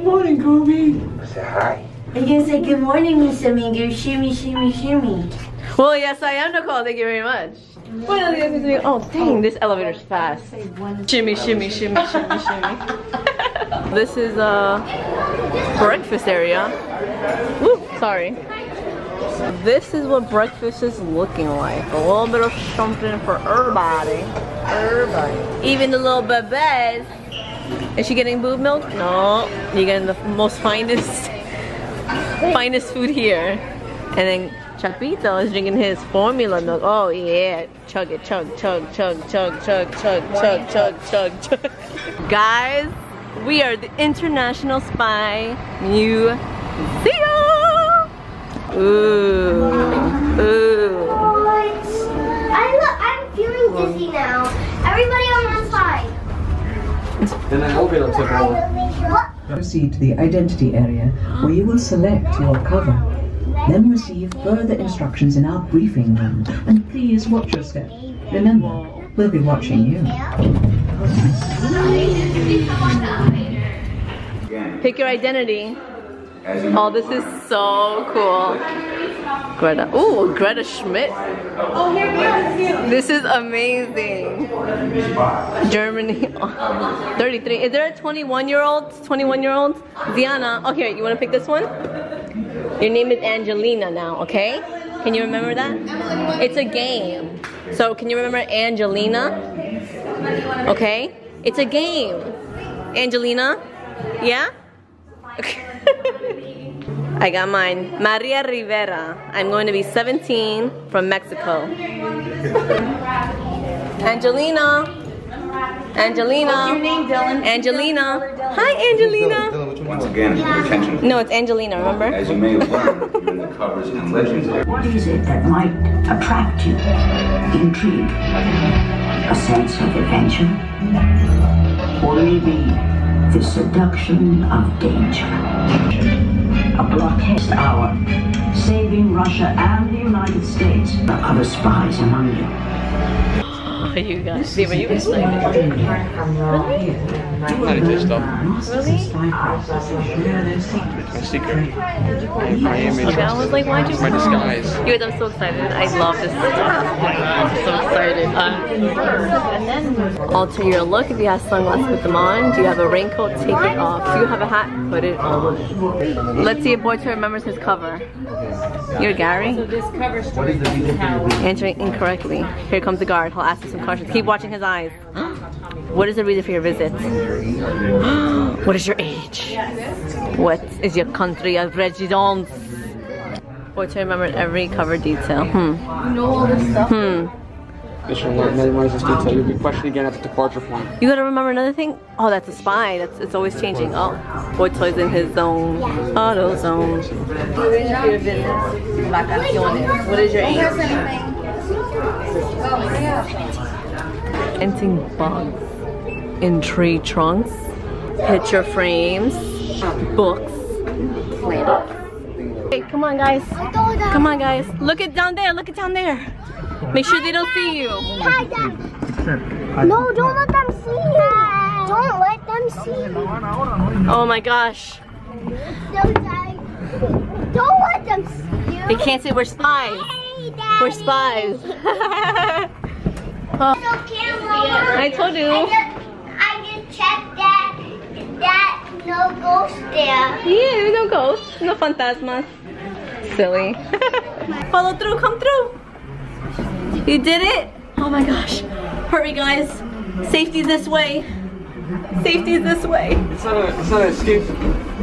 Good morning, Gooby. Say hi. Are you gonna say good morning, Miss Amingo? Shimmy, shimmy, shimmy. Well, yes, I am Nicole. Thank you very much. Oh, dang, this elevator's fast. Shimmy, shimmy, shimmy, shimmy, shimmy. this is a breakfast area. Woo, sorry. This is what breakfast is looking like. A little bit of something for everybody. Everybody. Even the little bebes. Is she getting boob milk? No. You're getting the most finest, finest food here. And then Chapito is drinking his formula milk. Oh yeah. Chug it, chug, chug, chug, chug, chug, chug, chug, chug, chug, chug. Guys, we are the International Spy Museum. Ooh. Ooh. I look, I'm feeling dizzy now. Everybody then elevator will take a while. What? Proceed to the identity area where you will select your cover. Then receive further instructions in our briefing room. And please watch your step. Remember, we'll be watching you. Pick your identity. Oh, this is so cool. Greta. Ooh, Greta Schmidt. This is amazing. Germany. 33. Is there a 21 year old? 21 year old? Diana. Okay, you want to pick this one? Your name is Angelina now, okay? Can you remember that? It's a game. So, can you remember Angelina? Okay? It's a game. Angelina? Yeah? Okay. I got mine. Maria Rivera. I'm going to be 17 from Mexico. Angelina. Angelina. What's your name, Dylan? Angelina. Hi, Angelina. once again, your attention. No, it's Angelina, remember? As you may have learned in the covers and legends. What is it that might attract you? Intrigue? A sense of adventure? Or maybe the seduction of danger? A blockade hour, saving Russia and the United States. There are other spies among you. Oh, you guys. Were you excited? How to do stuff. My secret. My image. I was like, why'd you My disguise. You guys, I'm so excited. I love this. I'm so excited. Uh, alter your look if you have sunglasses, put them on. Do you have a raincoat? Take it off. Do you have a hat? Put it on. Let's see if Boy Toy remembers his cover. You're Gary? Answering incorrectly. Here comes the guard. He'll ask you some questions. Keep watching his eyes. What is the reason for your visit? what is your age? What is your country of residence? Boy, to remember every cover detail. Hmm. You know all this stuff? Hmm. Learn memorize this detail. You'll be questioned again at the departure point. You gotta remember another thing? Oh, that's a spy. That's it's always changing. Oh, Boy Toy's in his zone. Auto zone. What is your business? Is? Renting bugs in tree trunks, picture frames, books, plants. Hey, come on, guys. Come on, guys. Look at down there. Look at down there. Make sure they don't see you. No, don't let them see you. Don't let them see you. Oh my gosh. Don't let them see you. They can't say we're spies. We're spies. I told you. I just, I just checked that. That no ghost there. Yeah, no ghosts, no fantasmas. Silly. Follow through, come through. You did it? Oh my gosh. Hurry guys. Safety's this way. Safety's this way. It's not a, it's not an escape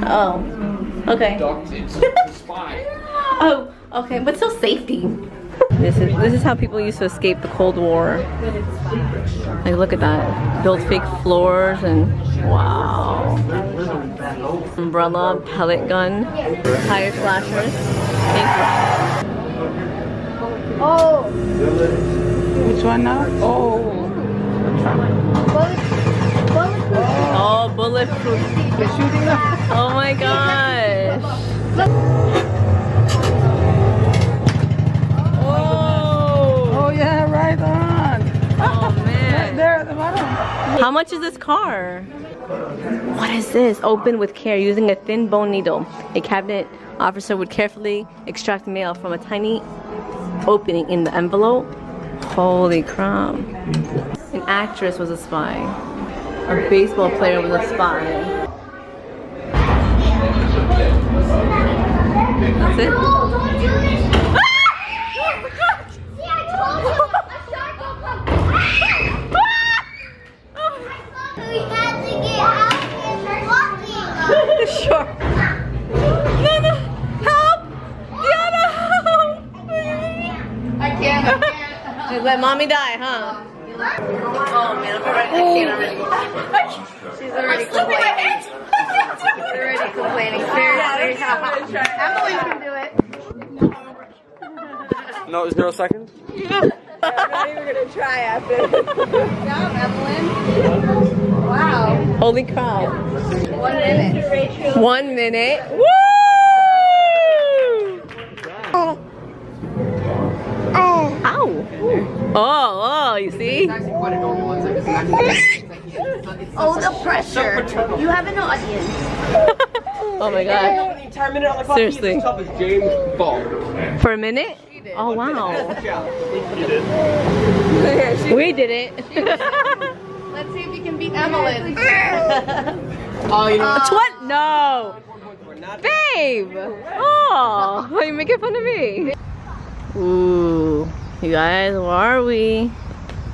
Oh. Okay. duct. It's a spy. Oh, okay, but still safety. This is this is how people used to escape the Cold War. Like look at that. Built fake floors and wow. Umbrella, pellet gun, tire slashers. Oh. Which one now? Oh. Oh, bulletproof. Oh my gosh. Oh, Oh yeah, right on. oh man. Right there at the bottom. How much is this car? What is this? Open with care using a thin bone needle. A cabinet officer would carefully extract mail from a tiny opening in the envelope. Holy crap. An actress was a spy. A baseball player was a spy. That's it? Mommy die, huh? Oh man, I'm already, I can't already. She's already complaining. She's already complaining. Seriously. Emily can do it. No, zero seconds? I'm not even gonna try after. Good job, Evelyn. Wow. Holy crap. One minute. One minute. Woo! Oh, oh, you see? Oh, the pressure. You have an audience. Oh my god. The entire minute on the clock, Seriously. he himself is James Bond. For a minute? Oh wow. We did it. Let's see if you can beat Evelyn. Oh, you know uh, What? No. Babe. Oh, why you making fun of me? Ooh, you guys, where are we?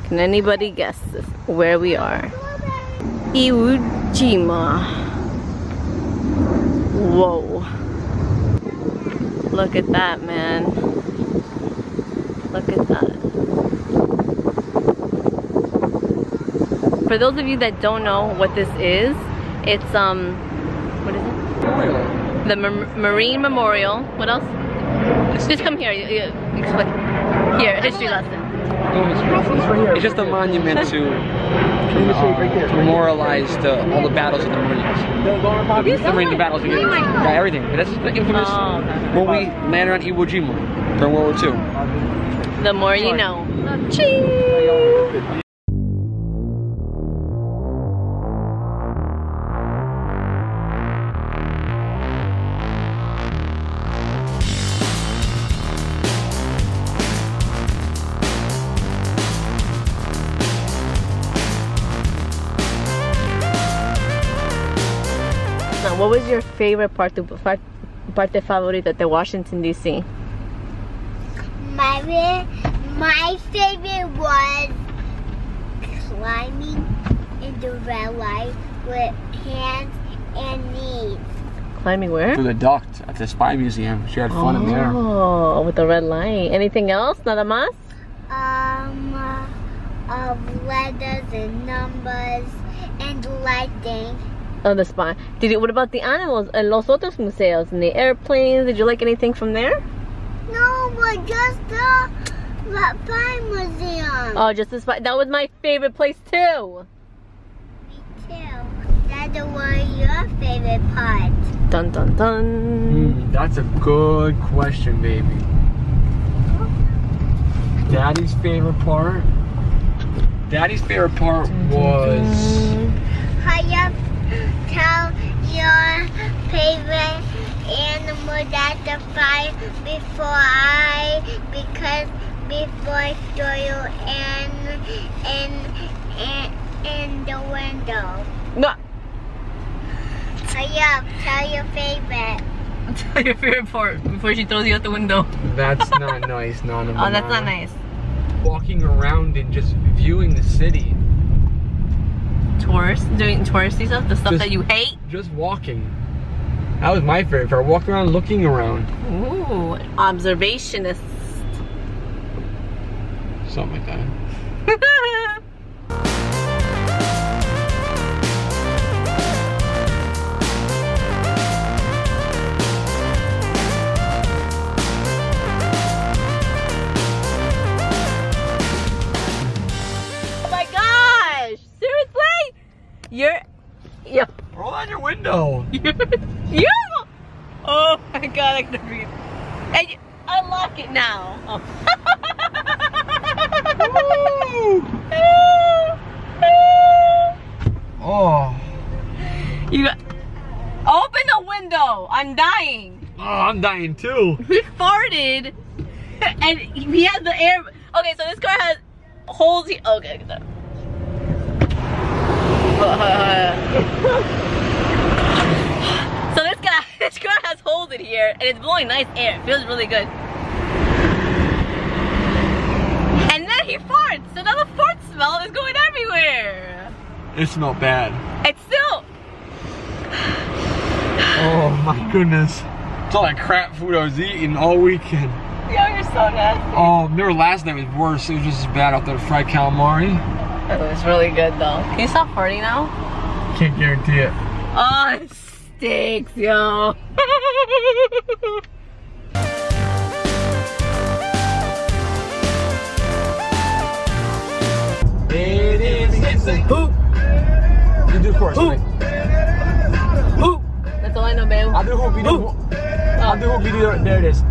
Can anybody guess this, where we are? Iwo Jima. Whoa. Look at that, man. Look at that. For those of you that don't know what this is, it's um, what is it? The Mar- Marine Memorial. What else? Just come here. Explain. Here, history lesson. It's just a monument to, uh, to memorialize the, all the battles of the Marines. The Marine battles, we get, yeah, everything. That's the infamous Oh, okay. when we landed on Iwo Jima during World War II. The more you know. Ching! What was your favorite part, part, parte favorita de Washington D.C.? My my favorite was climbing in the red light with hands and knees. Climbing where? Through the duct at the Spy Museum. She had fun in there. Oh, with the red light. Anything else? Nada más? Um, uh, of letters and numbers and lighting. Oh, the spot. Did you? What about the animals? And los otros museos and the airplanes. Did you like anything from there? No, but just the the Pine Museum. Oh, just the spy. That was my favorite place too. Me too. That's was your favorite part. Dun dun dun. Hmm, that's a good question, baby. Daddy's favorite part? Daddy's favorite part was Hurry up, tell your favorite animal that the fire before I, because before I throw you in, in, in, in the window. No. Hurry up, tell your favorite. Tell your favorite part before she throws you out the window. That's not nice, Nana. Oh, that's not nice. Walking around and just viewing the city. Tourists doing touristy stuff, the stuff Just- that you hate. Just walking. That was my favorite part. Walking around looking around. Ooh, observationist. Something like that. yeah, Roll out your window. you. Oh my god, I can breathe. And you, unlock it now. Oh. Oh. You got, open the window. I'm dying. Oh, I'm dying too. He farted, and he has the air. Okay, so this car has holes. He, okay. so this guy, this car has holes in here, and it's blowing nice air. It feels really good. And then he farts, so now the fart smell is going everywhere. It smelled bad. It's still. Oh my goodness. It's all that crap food I was eating all weekend. Yo, you're so nasty. Um, oh, remember last night was worse. It was just as bad out there. Fried calamari. It was really good though. Can you stop farting now? Can't guarantee it. Oh, it stinks, yo. It is instant poop. You do first. Poop. Poop. That's all I know, babe. I'll do hoop. You do hoop. I'll do hoop. You do there it is.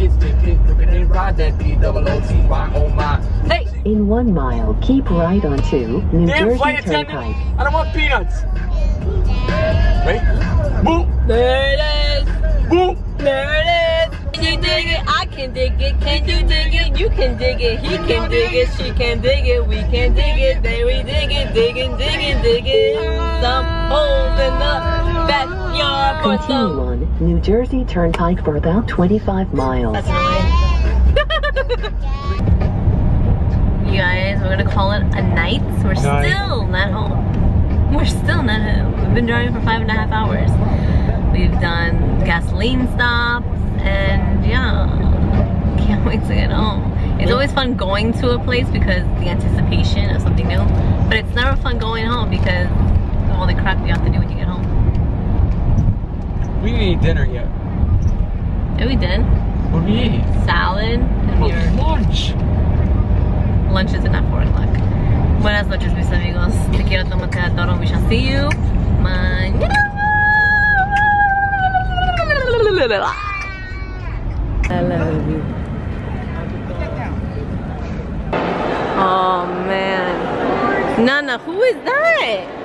Stamp don't get ticket. Look at ride that D double O T Y. Oh my. Hey, In one mile, keep right onto New Damn Jersey flight attendant. Turnpike. I don't want peanuts. Wait. Boop. there it is. Boop. There it is. Can you dig it? I can dig it. Can you dig it? You can dig it. He can dig it. She can dig it. We can dig it. There we dig it. Digging, digging, digging. Some holes in the backyard for Continue on New Jersey Turnpike for about 25 miles. You guys, we're gonna call it a night. We're Night. still not home. We're still not home. We've been driving for five and a half hours. We've done gasoline stops and yeah, can't wait to get home. It's always fun going to a place because the anticipation of something new, but it's never fun going home because of all the crap you have to do when you get home. We didn't eat dinner yet. Yeah, we did. What did we eat? Salad and beer. lunch. Lunch is at 4 o'clock. Buenas noches, mis amigos. Te quiero, tomo, te adoro. We shall see you mañana. I love you. Oh man. Nana, who is that?